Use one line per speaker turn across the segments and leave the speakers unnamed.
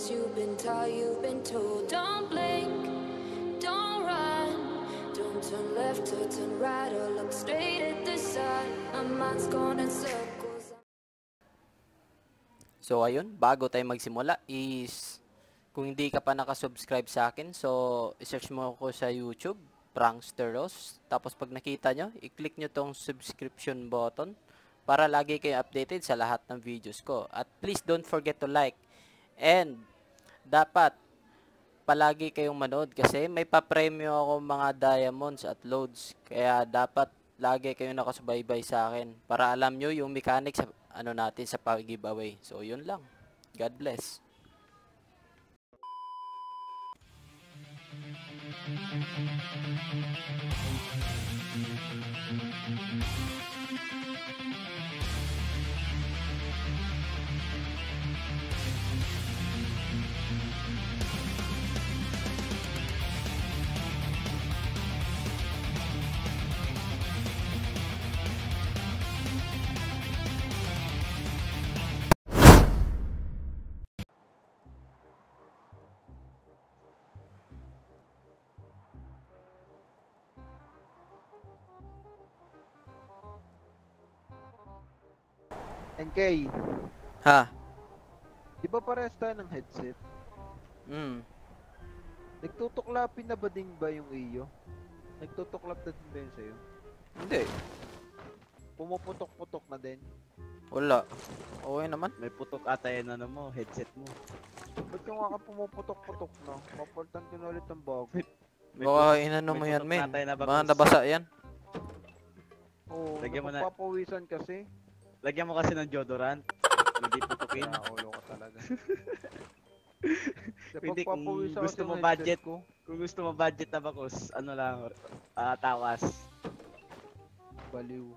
things you've been taught, you've been told. Don't blink, don't run, don't turn left or turn right or look straight at the sun. My mind's going in circles.
So ayun, bago tayo magsimula is kung hindi ka pa nakasubscribe sa akin, so i-search mo ako sa YouTube, Pranksteros. Tapos pag nakita nyo, i-click nyo tong subscription button para lagi kayo updated sa lahat ng videos ko. At please don't forget to like. And dapat palagi kayong manood kasi may pa-premyo ako mga diamonds at loads. Kaya dapat lagi kayong nakasubaybay sa akin para alam nyo yung mechanics sa ano natin sa pag-giveaway. So yun lang. God bless.
NK,
Ha?
di ba parehas tayo ng headset?
Mm.
Nagtutuklapin na ba din ba yung iyo? Nagtutuklap na din ba yun sa'yo?
Hindi.
Pumuputok-putok na din.
Wala. Okay naman.
May putok ata yan ano mo, headset mo.
Ba't yung nga ka pumuputok-putok na? Mapalitan ko na ulit ang bago.
May
Baka
putok-
inano mo
may
yan,
putok
men.
na tayo na
Baka nabasa yan.
Oo,
Lagyan mo na-
napapawisan kasi.
Lagyan mo kasi ng deodorant. Hindi putukin.
Ulo ka talaga.
Hindi, kung gusto mo budget.
ko,
Kung gusto mo budget na bakos, ano lang, ah tawas.
baliw.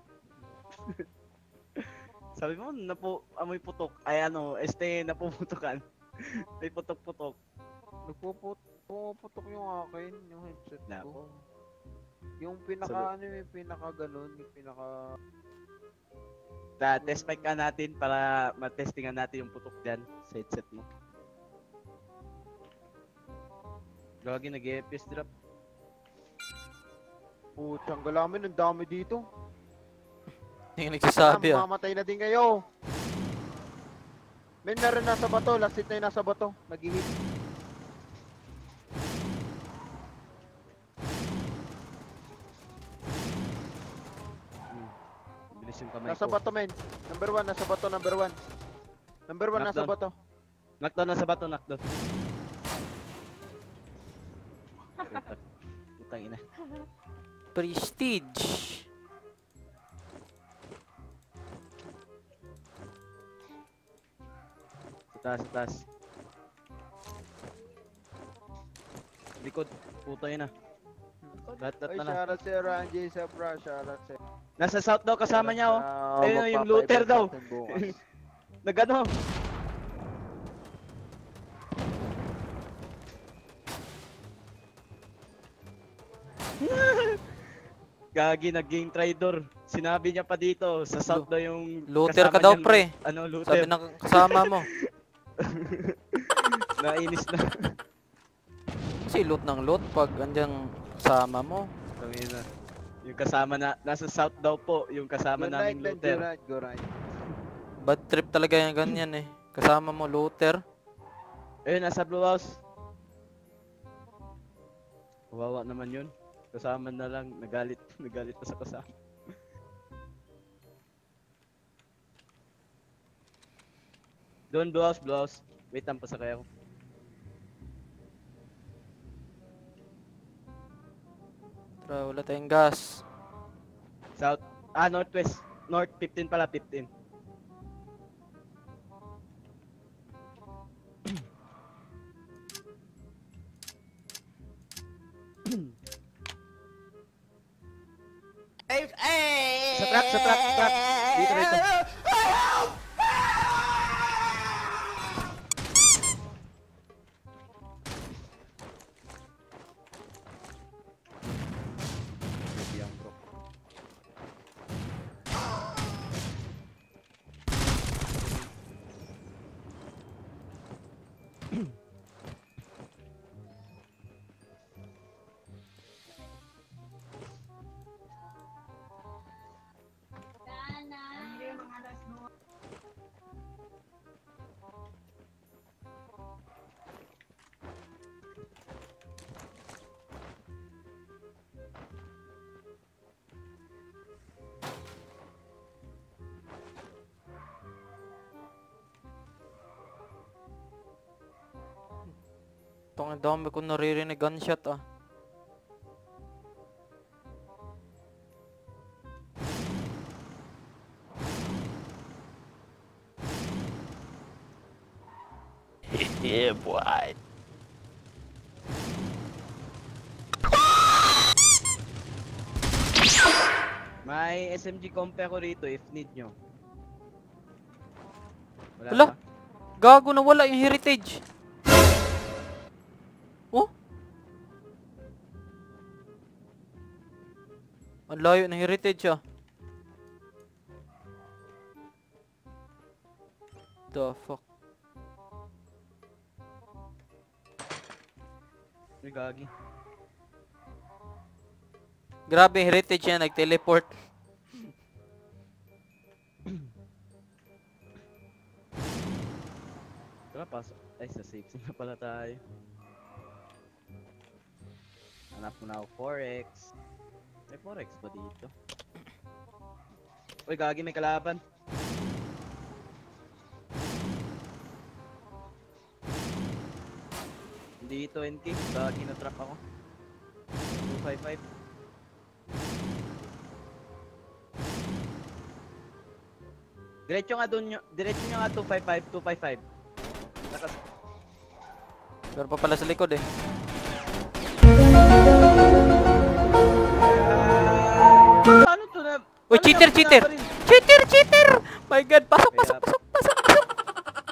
Sabi mo, napu amoy putok. Ay ano, este, napumutukan. May putok-putok.
Nagpuput pumuputok yung akin, yung headset ko.
Nako.
Yung pinaka ano yung pinaka ganun, yung pinaka
Ta test mic ka natin para matestingan natin yung putok dyan sa headset mo. Gagi, nag-EPS drop.
Putsang galamin, ang dami dito.
Yung nagsasabi ah.
Mamamatay na din kayo. Men, meron nasa bato. Last hit na yung nasa bato. Nag-hit.
Bilis yung kamay
Nasa
ko.
bato, men. Number one, nasa bato, number one. Number one, nasa
Knockdown.
bato.
Knockdown na sa bato, knockdown. Putang ina.
Prestige.
Sa taas, sa taas. Likod. Puta yun ah. Lahat, lahat
Ay,
na na.
shoutout si Ranji sa bra. Shoutout si...
Nasa south daw kasama niya oh. Ayun, yung
magpapa-event
looter daw. Nagano. Gagi, naging trader. Sinabi niya pa dito, sa south daw yung
Looter ka daw, pre.
Ano,
Sabi
looter.
ng kasama mo.
Nainis na.
Kasi loot ng loot pag andyan kasama mo.
Sabi na. Yung kasama na, nasa south daw po, yung kasama
Go right,
naming
then, go
looter.
right, go right.
Bad trip talaga yung ganyan eh. Kasama mo looter.
Ayun, nasa blue house. Kawawa naman yun. Kasama na lang, nagalit, nagalit pa sa kasama. Doon, blue house, blue house. Wait lang, pasakay ako.
Tara, wala tayong gas.
South, ah, northwest. North, 15 pala, 15. Mm-hmm.
Tong dami ko naririnig gunshot ah. yeah, boy.
May SMG comp ako rito if need nyo. Wala
Wala. Gago na wala yung heritage. Ang layo ng heritage ah. The fuck?
Ay, gagi.
Grabe yung heritage yan, nag-teleport.
Tara, pasok. Ay, sa safe na pala tayo. Hanap mo na ako Forex. May Forex ba dito? Uy, gagi, may kalaban. Hindi 20. Gagi na trap ako. 255. Diretso nga doon diretso nga 255, 255. Nakas
Meron pa pala sa likod eh. Cheater, cheater! Cheater, cheater! My god, pasok, pasok, pasok, pasok, pasok!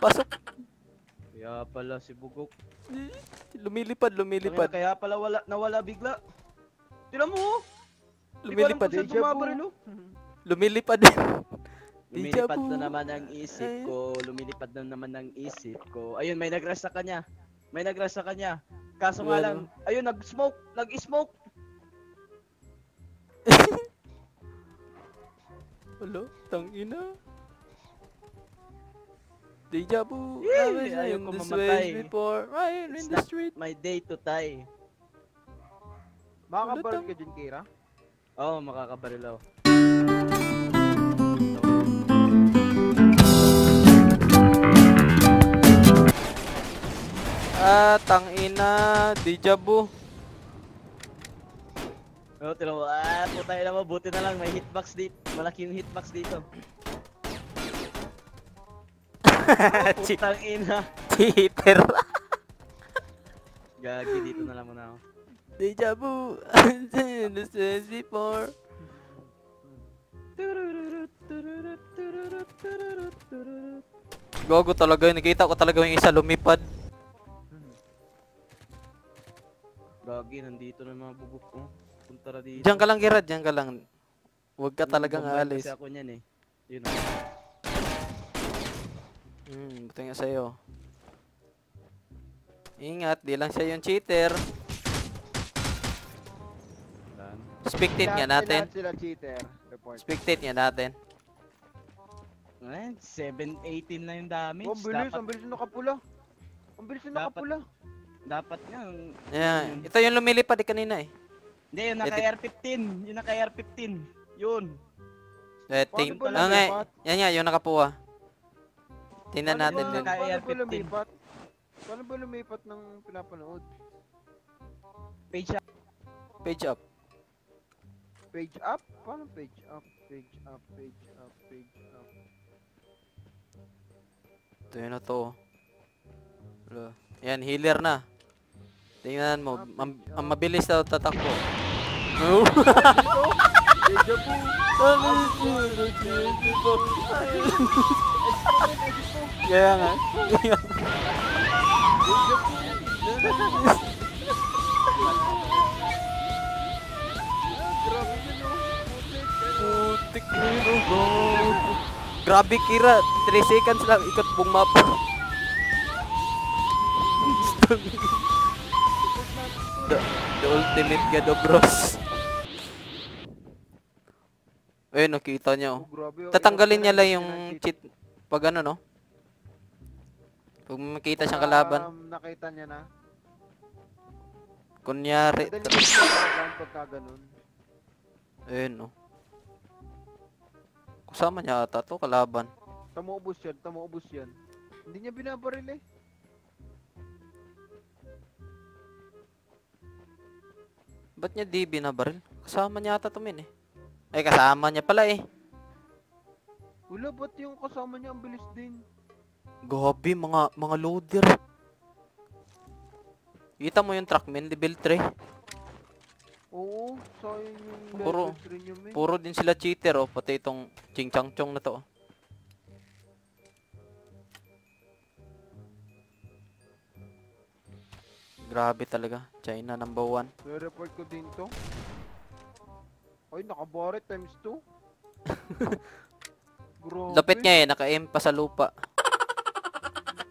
Pasok.
Kaya pala si Bugok.
Lumilipad, lumilipad.
Kaya pala wala, nawala bigla. Tira mo oh! Di ko alam
Lumilipad.
bumabaril oh.
Lumilipad din.
Lumilipad na naman ang isip ko. Lumilipad na naman ang isip ko. Ayun, may nagras sa kanya. May nagras sa kanya. Kaso nga lang, ayun, nag-smoke. Nag-smoke.
Hello? Tangina. Deja vu.
Yay!
I was
Ayaw
in
mamatay.
ways before. Ryan in
It's
the street.
My day to die.
Makakabaril ka dyan, Kira?
Oo, oh, makakabaril ako.
Ah, tangina. Deja vu.
Oh, tira mo. Ah, putay na mo. Buti na lang. May hitbox dito. Malaking hitbox dito.
Che-
Putang ina.
Cheater.
Gagi dito na lang muna ako.
Deja vu. This ways before. Gogo talaga yun. Nakita ko talaga yung isa lumipad.
Gagi, nandito na mga bubuk ko. Punta na dito.
Diyan ka lang, Gerard. Diyan ka lang. Huwag ka talagang aalis.
Kasi ako niyan eh. Yun oh.
Hmm, buti nga sa'yo. Ingat, di lang siya yung cheater. Spectate nga natin.
sila cheater.
Spectate nga natin.
Eh, 718 na yung damage.
Oh, ang bilis,
dapat,
ang bilis na nakapula. Ang bilis na
Dapat-
nakapula.
dapat nga.
Ayan.
Yun.
Ito yung lumilipad eh kanina eh.
Hindi, yung naka
Edit.
R15. Yung naka R15. Yun.
Eh, ting... Ah, nga,
lumipat?
yan nga, yung nakapuha. Tingnan
Paano
natin
ba-
din.
Naka-
Paano ba
AR-15?
lumipat? Paano ba lumipat ng pinapanood?
Page up.
Page up.
Page up? Paano page up? Page up, page up, page up.
Ito yun na to. Wala. Yan, healer na. Tingnan mo, ang, mabilis daw tatakbo. No? Kaya nga.
Grabe yun. Putik.
Nilo, bro. Grabe Kira, 3 seconds lang ikot buong map. Ultimate god of bros. Ayun, nakita niya oh.
Oh, oh.
Tatanggalin niya lang yung cheat pag ano no. Pag makita siyang kalaban,
Um, nakita niya na.
kunyari, ayun no. Kasama niya ata to, kalaban.
Tamuubos yan, tamuubos yan. Hindi niya binabaril eh.
Ba't niya di binabaril? Kasama niya ata tumin eh. Ay, kasama niya pala eh.
Wala, ba't yung kasama niya ang bilis din?
Gabi, mga, mga loader. Kita mo yung truckman, level 3.
Oo, sayang yung
Puro-
level 3 niya, men.
Puro din sila cheater oh, pati itong ching chang chong na to. oh. Grabe talaga, China number one.
Re-report ko din to. Ay, nakabare times 2. Grabe.
Lapit niya eh, naka-aim pa sa lupa.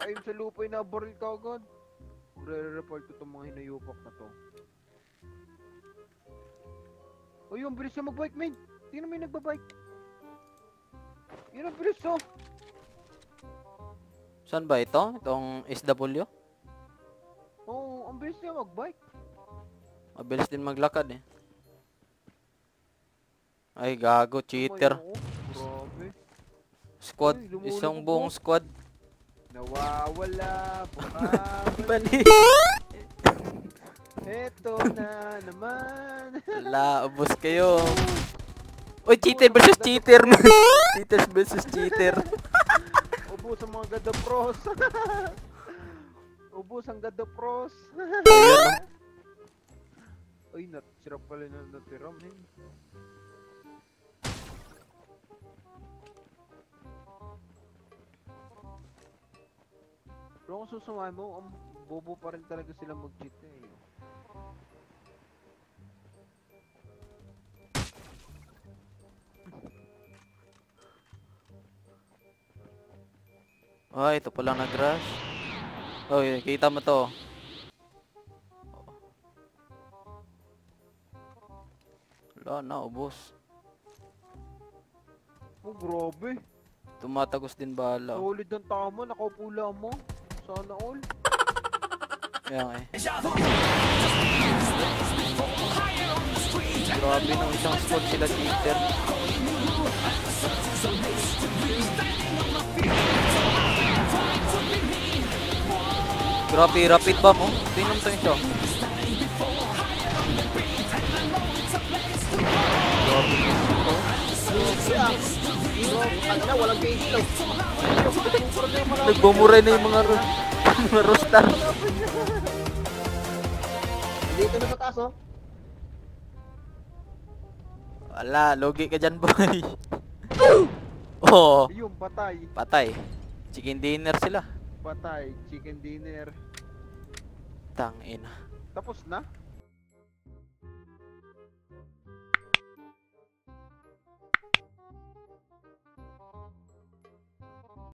Ayun sa lupa yung nabaril ka agad. Re-report ko itong mga hinayupak na to. Uy, ang bilis niya mag-bike, men. Tingnan mo yung nagbabike. Yun ang bilis, oh.
Saan ba ito? Itong SW?
Ang bilis niya mag-bike.
Mabilis din maglakad eh. Ay, gago, cheater.
Tumayo, oh. Grabe.
Squad,
Ay, lumulubog
isang buong squad.
Nawawala, bumabalik.
Bali.
Eto na naman.
Wala, ubos kayo. Uy, cheater versus cheater. Cheaters versus cheater.
Ubus ang mga gada pros. Ubus ang pros.
Ayun, oh.
Ay, natira pala na natira, men. Pero kung susumay mo, ang bobo pa rin talaga sila mag-cheat eh.
Ay, ito palang nag-rush. Oy, kita mo to. Wala na, ubos.
Oh, grabe.
Tumatagos din bala. oh.
Solid ang tama, nakaupo lang mo. Sana all.
Nga eh. Grabe ng isang squad sila cheater. Grabe, rapid bomb oh. Mo to ito. Nagbumuray na yung mga ro- mga roster.
Dito na sa taas, oh.
Wala, logi ka dyan boy. oh,
Ayun, patay.
patay. Chicken dinner sila.
Patay. Chicken dinner.
Tangina.
Tapos na?